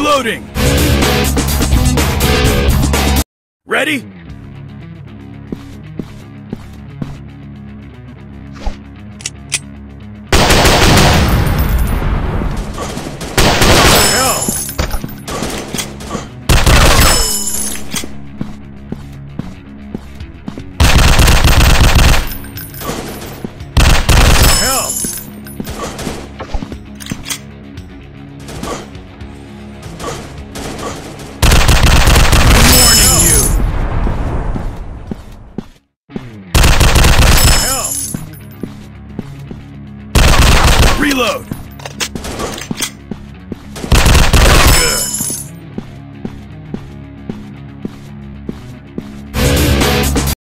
Reloading! Ready? Reload!